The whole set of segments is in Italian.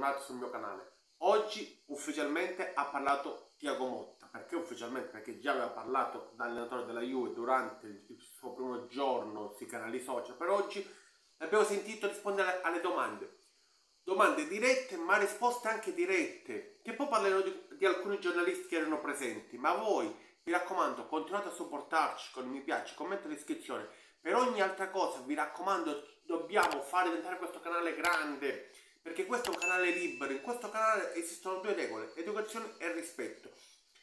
bentornati sul mio canale. Oggi ufficialmente ha parlato Tiago Motta. Perché ufficialmente? Perché già aveva parlato da allenatore della Juve durante il suo primo giorno sui canali social. Per oggi l'abbiamo sentito rispondere alle domande. Domande dirette ma risposte anche dirette. Che poi parlerò di, di alcuni giornalisti che erano presenti. Ma voi, mi raccomando, continuate a supportarci con mi piace, commento e iscrizione. Per ogni altra cosa, vi raccomando, dobbiamo fare diventare questo canale grande perché questo è un canale libero, in questo canale esistono due regole, educazione e rispetto.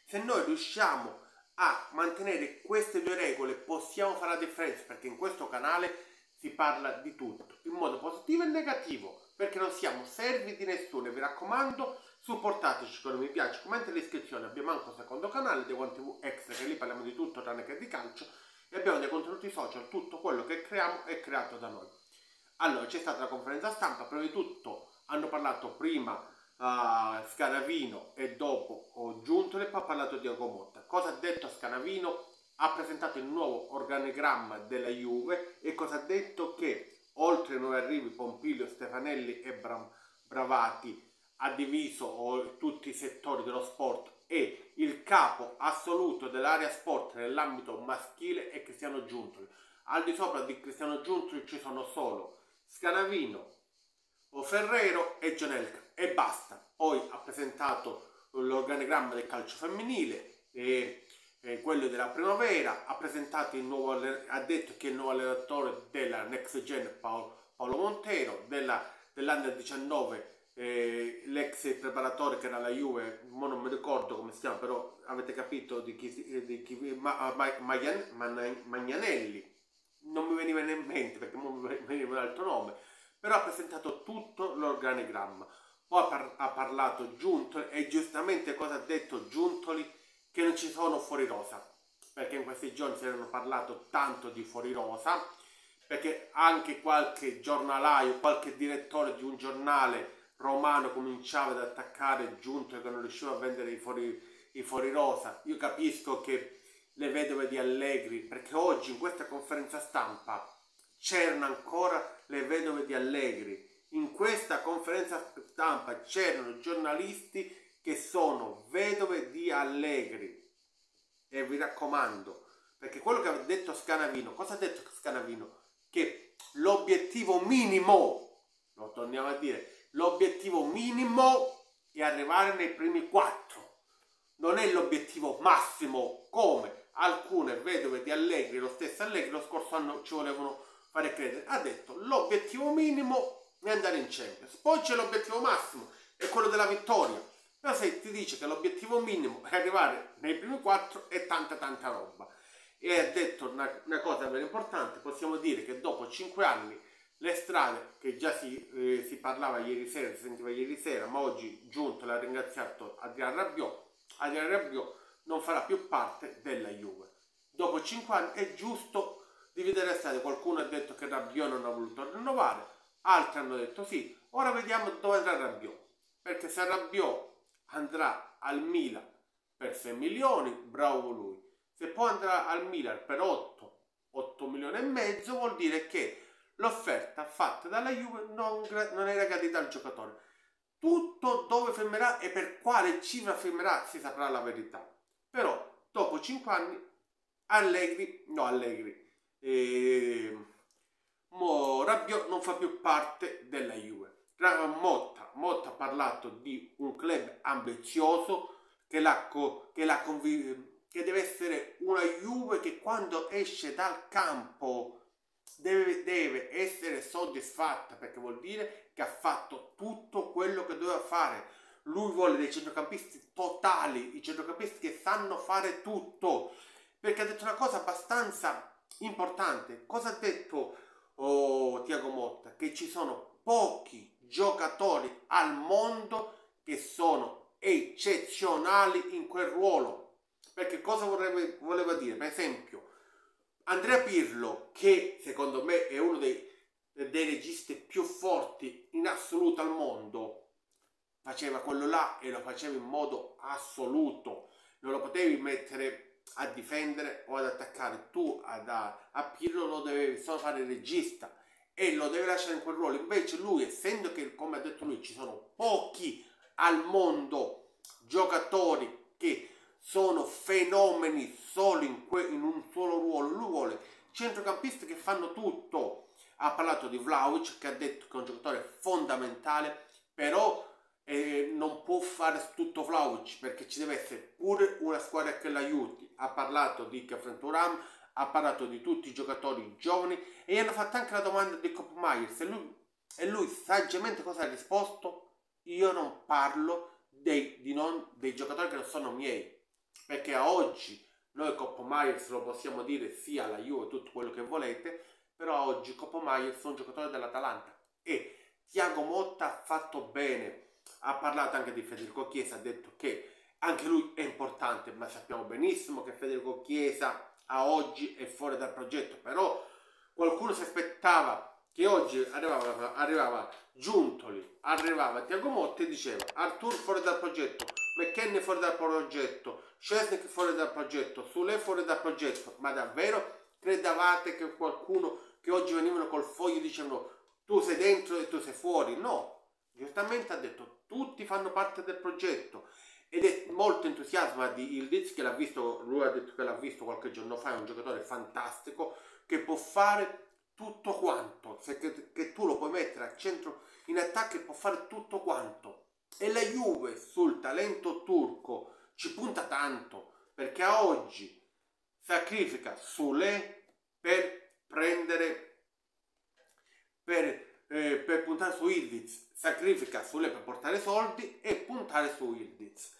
Se noi riusciamo a mantenere queste due regole possiamo fare la differenza perché in questo canale si parla di tutto, in modo positivo e negativo, perché non siamo servi di nessuno, vi raccomando supportateci con mi piace, commenti l'iscrizione, abbiamo anche un secondo canale, The One TV Extra, che lì parliamo di tutto tranne che di calcio, e abbiamo dei contenuti social, tutto quello che creiamo è creato da noi. Allora, c'è stata la conferenza stampa, prima di tutto hanno parlato prima uh, Scanavino e dopo Giuntoli e poi ha parlato Diego Motta. Cosa ha detto Scanavino? Ha presentato il nuovo organigramma della Juve e cosa ha detto? Che oltre ai nuovi arrivi Pompilio, Stefanelli e Bra Bravati ha diviso oh, tutti i settori dello sport e il capo assoluto dell'area sport nell'ambito maschile è Cristiano Giuntoli. Al di sopra di Cristiano Giuntoli ci sono solo Scanavino, Ferrero e Gianelka e basta. Poi ha presentato l'organigramma del calcio femminile e, e, quello della primavera, ha presentato il nuovo ha detto che il nuovo allenatore della Next Gen Paolo, Paolo Montero, della, dell'Under 19 eh, l'ex preparatore che era la Juve, non mi ricordo come si chiama, però avete capito di chi, di chi ma, ma, Magnanelli, non mi veniva in mente perché non mi veniva un altro nome, però ha presentato tutto l'organigramma. Poi ha, par ha parlato Giuntoli e giustamente cosa ha detto Giuntoli? Che non ci sono fuori rosa, perché in questi giorni si erano parlato tanto di fuori rosa, perché anche qualche giornalaio, qualche direttore di un giornale romano cominciava ad attaccare Giuntoli che non riusciva a vendere i fuori, i fuori rosa. Io capisco che le vedove di Allegri, perché oggi in questa conferenza stampa c'erano ancora le vedove di Allegri. In questa conferenza stampa c'erano giornalisti che sono vedove di Allegri. E vi raccomando, perché quello che ha detto Scanavino, cosa ha detto Scanavino? Che l'obiettivo minimo, lo torniamo a dire, l'obiettivo minimo è arrivare nei primi quattro. Non è l'obiettivo massimo come alcune vedove di Allegri, lo stesso Allegri lo scorso anno ci volevano fare credere. Ha detto l'obiettivo minimo è andare in Champions, poi c'è l'obiettivo massimo, è quello della vittoria. Però se ti dice che l'obiettivo minimo è arrivare nei primi quattro è tanta tanta roba. E ha detto una, una cosa ben importante, possiamo dire che dopo cinque anni le strade, che già si, eh, si parlava ieri sera, si sentiva ieri sera, ma oggi Giunto l'ha ringraziato Adriano Rabbiò, Adriano Rabbiò non farà più parte della Juve. Dopo cinque anni è giusto dividere le strade. Qualcuno ha detto che Rabbiò non ha voluto rinnovare, altri hanno detto sì. Ora vediamo dove andrà Rabbiò. Perché se Rabbiò andrà al Milan per 6 milioni, bravo lui. Se poi andrà al Milan per 8, 8 milioni e mezzo, vuol dire che l'offerta fatta dalla Juve non, non era gradita al giocatore. Tutto dove fermerà e per quale cifra fermerà si saprà la verità. Però dopo 5 anni Allegri, no Allegri, eh, Mo, Rabiot non fa più parte della Juve. Motta, Motta ha parlato di un club ambizioso che, la, che, la che deve essere una Juve che quando esce dal campo deve, deve essere soddisfatta perché vuol dire che ha fatto tutto quello che doveva fare. Lui vuole dei centrocampisti totali, i centrocampisti che sanno fare tutto. Perché ha detto una cosa abbastanza importante. Cosa ha detto oh, Tiago Motta? Che ci sono pochi giocatori al mondo che sono eccezionali in quel ruolo. Perché cosa vorrebbe, voleva dire? Per esempio, Andrea Pirlo, che secondo me è uno dei, dei registi più forti in assoluto al mondo, faceva quello là e lo faceva in modo assoluto. Non lo potevi mettere a difendere o ad attaccare, tu ad, a, a Pirlo lo dovevi solo fare il regista e lo deve lasciare in quel ruolo. Invece lui, essendo che, come ha detto lui, ci sono pochi al mondo giocatori che sono fenomeni solo in, que- in un solo ruolo, lui vuole centrocampisti che fanno tutto. Ha parlato di Vlaovic che ha detto che è un giocatore fondamentale, però eh, non può fare tutto Vlaovic perché ci deve essere pure una squadra che l'aiuti. Ha parlato di Kefren Turam, ha parlato di tutti i giocatori giovani e gli hanno fatto anche la domanda di Cop Myers e lui, e lui saggiamente cosa ha risposto? Io non parlo dei, non, dei giocatori che non sono miei perché a oggi noi Coppo Myers lo possiamo dire sia la Juve tutto quello che volete però oggi Coppo Myers è un giocatore dell'Atalanta e Tiago Motta ha fatto bene ha parlato anche di Federico Chiesa ha detto che anche lui è importante ma sappiamo benissimo che Federico Chiesa a oggi è fuori dal progetto, però qualcuno si aspettava che oggi arrivava, arrivava Giuntoli, arrivava Tiago Motti e diceva Artur fuori dal progetto, McKenny fuori dal progetto, Scesnik fuori dal progetto, Sule fuori dal progetto, ma davvero credevate che qualcuno che oggi venivano col foglio dicevano tu sei dentro e tu sei fuori? No, giustamente ha detto tutti fanno parte del progetto. Ed è molto entusiasma di Ildiz che l'ha visto, lui ha detto che l'ha visto qualche giorno fa, è un giocatore fantastico che può fare tutto quanto, se che, che tu lo puoi mettere al centro in attacco e può fare tutto quanto. E la Juve sul talento turco ci punta tanto perché a oggi sacrifica Sule per prendere per, eh, per puntare su Ildiz sacrifica Sule per portare soldi e puntare su Ildiz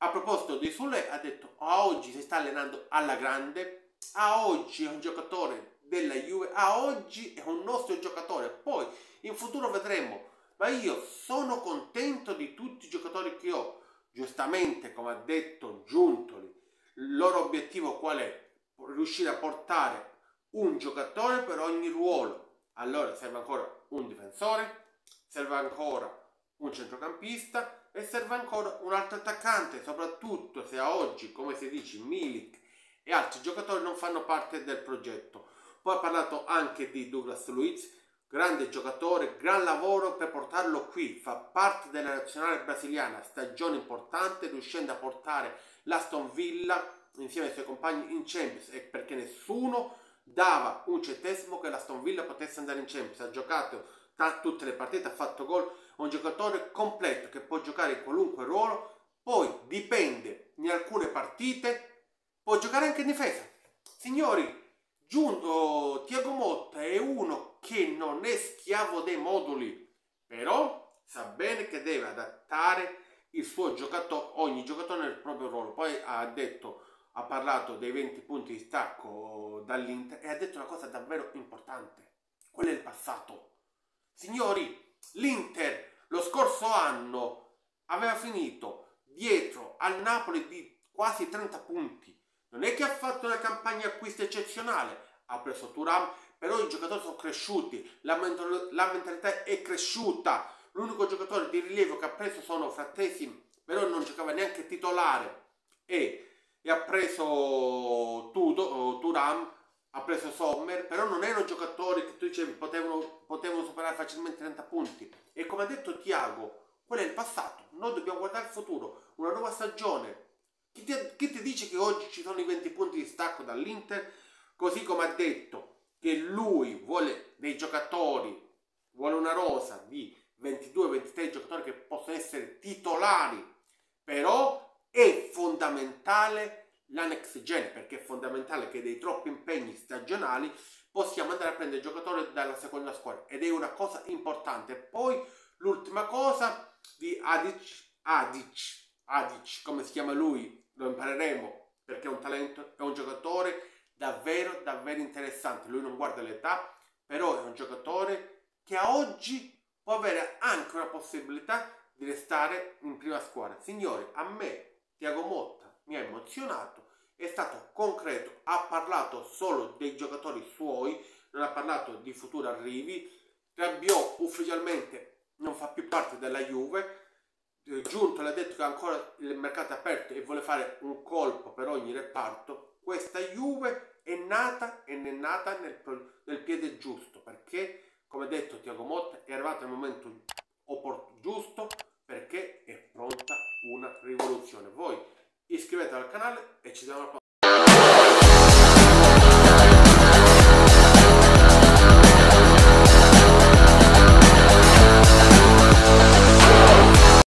a proposito di Sule ha detto a oggi si sta allenando alla grande, a oggi è un giocatore della Juve, a oggi è un nostro giocatore, poi in futuro vedremo, ma io sono contento di tutti i giocatori che ho, giustamente come ha detto Giuntoli, il loro obiettivo qual è? Riuscire a portare un giocatore per ogni ruolo, allora serve ancora un difensore, serve ancora un centrocampista, e serve ancora un altro attaccante, soprattutto se a oggi, come si dice, Milik e altri giocatori non fanno parte del progetto. Poi ha parlato anche di Douglas Luiz, grande giocatore, gran lavoro per portarlo qui, fa parte della nazionale brasiliana, stagione importante, riuscendo a portare l'Aston Villa insieme ai suoi compagni in Champions e perché nessuno dava un centesimo che l'Aston Villa potesse andare in Champions, ha giocato tutte le partite, ha fatto gol un giocatore completo che può giocare in qualunque ruolo, poi dipende in alcune partite, può giocare anche in difesa. Signori, Giunto Tiago Motta è uno che non è schiavo dei moduli, però sa bene che deve adattare il suo giocatore, ogni giocatore nel proprio ruolo. Poi ha detto, ha parlato dei 20 punti di stacco dall'Inter e ha detto una cosa davvero importante. Quello è il passato. Signori, L'Inter lo scorso anno aveva finito dietro al Napoli di quasi 30 punti. Non è che ha fatto una campagna acquisto eccezionale, ha preso Turam, però i giocatori sono cresciuti, la, mentalità è cresciuta. L'unico giocatore di rilievo che ha preso sono Frattesi, però non giocava neanche titolare e, e ha preso Tudo, Turam ha preso Sommer, però non erano giocatori che tu dicevi potevano, potevano superare facilmente 30 punti. E come ha detto Tiago, quello è il passato, noi dobbiamo guardare il futuro, una nuova stagione. Chi ti, chi ti dice che oggi ci sono i 20 punti di stacco dall'Inter? Così come ha detto che lui vuole dei giocatori, vuole una rosa di 22-23 giocatori che possono essere titolari, però è fondamentale la next gen perché è fondamentale che dei troppi impegni stagionali possiamo andare a prendere giocatori dalla seconda squadra ed è una cosa importante. Poi l'ultima cosa di Adic, Adic, Adic, come si chiama lui, lo impareremo perché è un talento, è un giocatore davvero davvero interessante. Lui non guarda l'età, però è un giocatore che a oggi può avere anche una possibilità di restare in prima squadra. Signori, a me Tiago Motta mi ha emozionato, è stato concreto, ha parlato solo dei giocatori suoi, non ha parlato di futuri arrivi, Rabiot ufficialmente non fa più parte della Juve, eh, Giunto ha detto che ancora il mercato è aperto e vuole fare un colpo per ogni reparto, questa Juve è nata e è nata nel, nel piede giusto perché come detto Tiago Motta è arrivato al momento giusto perché è pronta una rivoluzione. Voi iscrivetevi al canale e ci vediamo alla prossima.